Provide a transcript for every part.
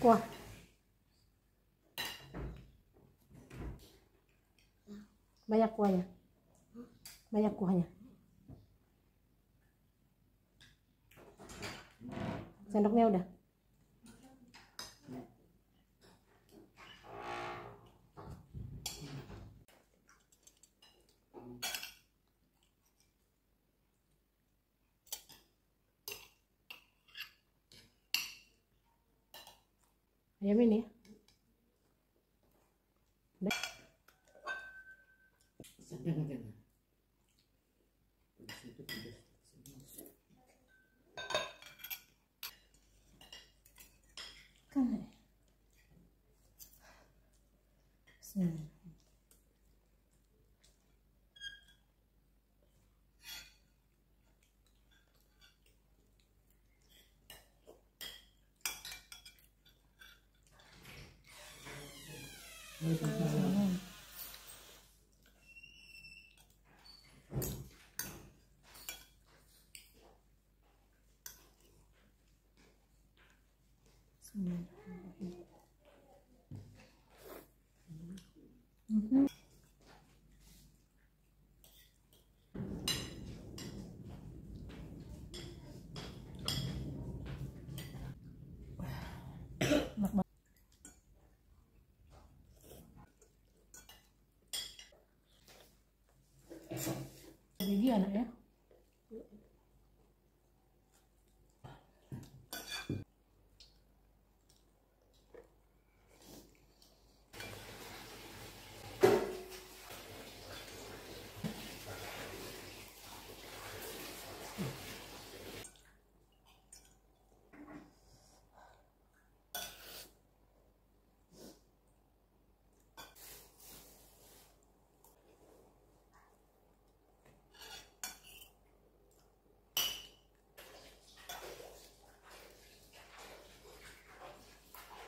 qua Banyak kuahnya. Banyak kuahnya. Sendoknya udah. Ayam ini. Sedang kan? Bismillah. 음. 음. दिया ना? है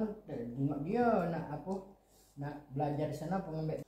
Eh, bunga dia nak apa? Nak belajar di sana pengambil